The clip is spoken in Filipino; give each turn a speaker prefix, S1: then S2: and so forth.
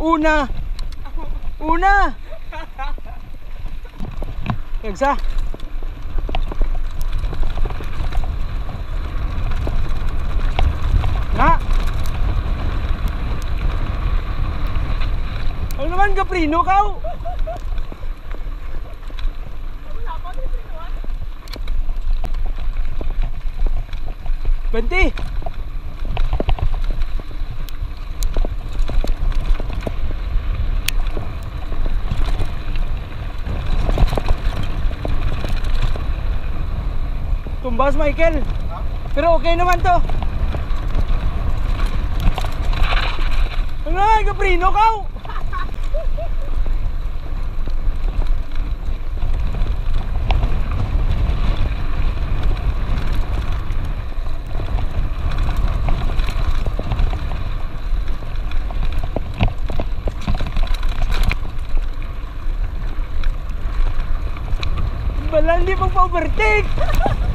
S1: Una. Una. Kagsa. Nga. Ano naman kaprino kaw? Benti. Tumbas Michael. Pero okay naman to. Ano nga, kaprino kaw? Bala, hindi pang pa-overtake.